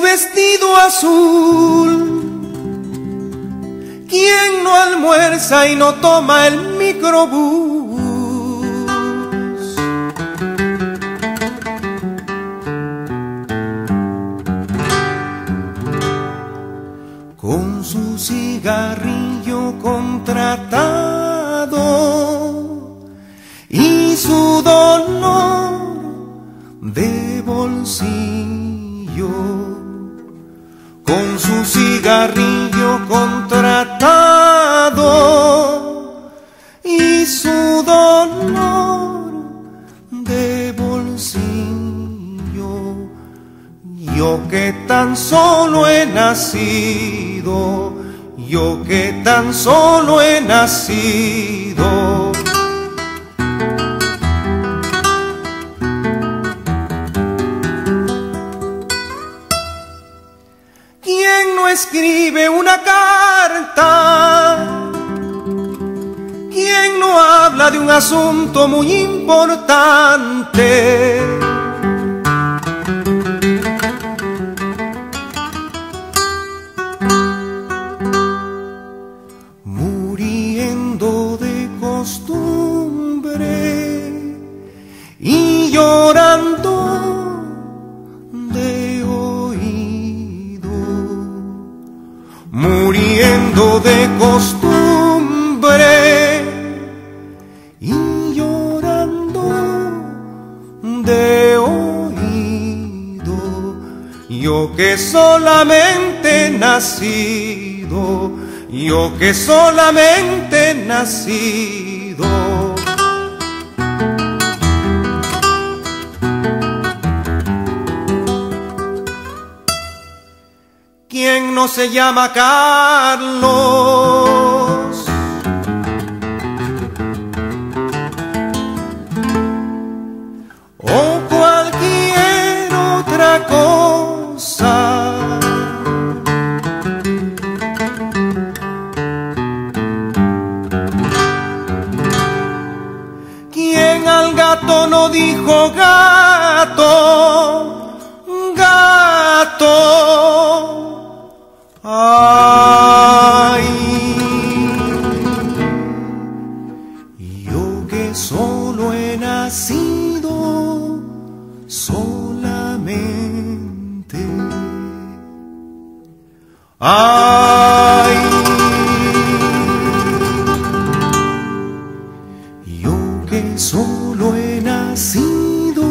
vestido azul. ¿Quién no almuerza y no toma el microbús? Con su cigarrillo contratado su cigarrillo contratado y su dolor de bolsillo. Yo que tan solo he nacido, yo que tan solo he nacido. Escribe una carta? ¿Quién no habla de un asunto muy importante? Muriendo de costumbre y llorando muriendo de costumbre y llorando de oído, yo que solamente nacido, yo que solamente nacido. No se llama Carlos? O cualquier otra cosa. ¿Quién al gato no dijo gato? Gato. Nacido solamente. Ay, yo que solo he nacido.